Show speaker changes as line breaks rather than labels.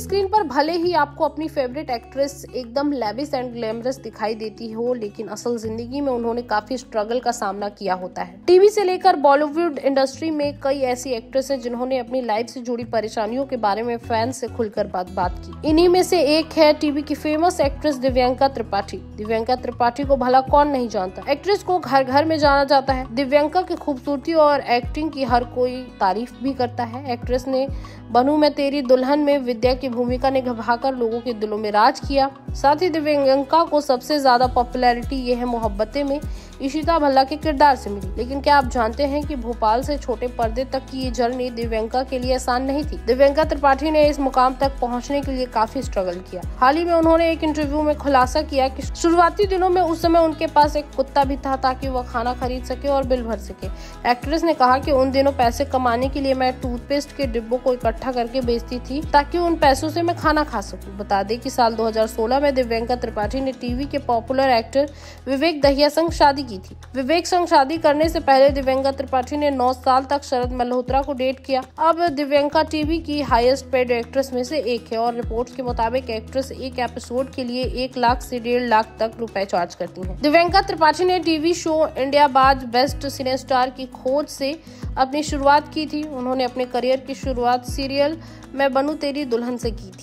Screen पर भले ही आपको अपनी फेवरेट एक्ट्रेस एकदम लेविस एंड ग्लैमरस दिखाई देती हो, लेकिन असल ज़िंदगी में उन्होंने काफ़ी स्ट्रगल का सामना किया होता है। टीवी से लेकर बॉलीवुड इंडस्ट्री में कई ऐसी एक्ट्रेस हैं जिन्होंने अपनी लाइफ से जुड़ी परेशानियों के बारे में फैंस से खुलकर बात बात की। इन्हीं में से एक है टीवी की फ़ेमस एक्ट्रेस दिव्यांका त्रिपाठी। दिव्यांका त्रिपाठी को भला कौन नहीं जानता? एक्ट्रेस को घर घर में जाना जाता है। दिव्यांका की खूबसूरती और एक्टिंग की हर कोई तारीफ़ भी करता है। एक्ट्रेस ने, बनू में तेरी दुल्हन में, विद्या की भूमिका निभाकर लोगों के दिलों में राज किया। साथ ही दिव्यांका को सबसे ज़्यादा पॉपुलैरिटी ये है मोहब्बतें में। इशिता भल्ला के किरदार से मिली। लेकिन क्या आप जानते हैं कि भोपाल से छोटे पर्दे तक की ये जर्नी दिव्यांका के लिए आसान नहीं थी? दिव्यांका त्रिपाठी ने इस मुकाम तक पहुँचने के लिए काफ़ी स्ट्रगल किया। हाल ही में उन्होंने एक इंटरव्यू में खुलासा किया कि शुरुआती दिनों में उस समय उनके पास एक कुत्ता भी था ताकि वह खाना खरीद सके और बिल भर सके। एक्ट्रेस ने कहा कि उन दिनों पैसे कमाने के लिए मैं टूथपेस्ट के डिब्बों को इकट्ठा करके बेचती थी ताकि उन पैसों से मैं खाना खा सकूँ। बता दें कि साल 2016 में दिव्यंका त्रिपाठी ने टीवी के पॉपुलर एक्टर विवेक दहिया संग शादी की थी। विवेक संग शादी करने से पहले दिव्यांका त्रिपाठी ने 9 साल तक शरद मल्होत्रा को डेट किया। अब दिव्यंका टीवी की हाईएस्ट पेड एक्ट्रेस में से एक है और रिपोर्ट्स के मुताबिक एक्ट्रेस एक एपिसोड के लिए एक लाख से डेढ़ लाख तक रुपए चार्ज करती है। दिव्यंका त्रिपाठी ने टीवी शो इंडिया बाज बेस्ट सिने स्टार की खोज से अपनी शुरुआत की थी। उन्होंने अपने करियर की शुरुआत सीरियल मैं बनू तेरी दुल्हन की थी